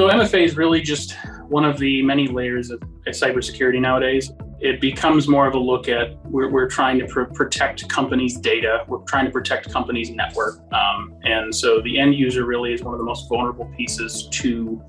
So MFA is really just one of the many layers of cybersecurity nowadays. It becomes more of a look at we're, we're trying to pr- protect companies' data. We're trying to protect companies' network, um, and so the end user really is one of the most vulnerable pieces to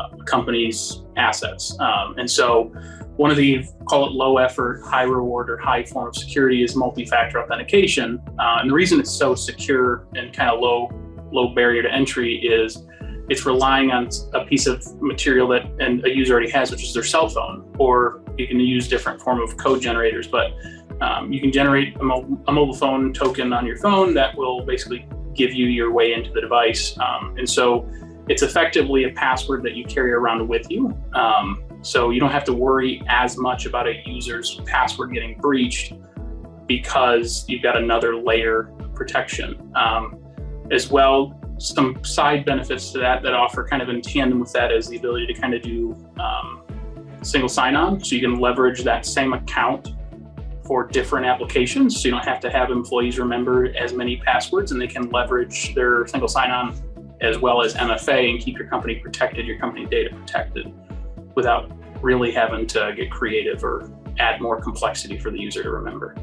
uh, companies' assets. Um, and so one of the call it low effort, high reward, or high form of security is multi-factor authentication. Uh, and the reason it's so secure and kind of low low barrier to entry is it's relying on a piece of material that and a user already has, which is their cell phone, or you can use different form of code generators. But um, you can generate a, mo- a, mobile phone token on your phone that will basically give you your way into the device. Um, and so it's effectively a password that you carry around with you. Um, so you don't have to worry as much about a user's password getting breached because you've got another layer of protection. Um, as well, some side benefits to that that offer kind of in tandem with that is the ability to kind of do um, single sign-on, so you can leverage that same account for different applications. So you don't have to have employees remember as many passwords, and they can leverage their single sign-on as well as MFA and keep your company protected, your company data protected, without really having to get creative or add more complexity for the user to remember.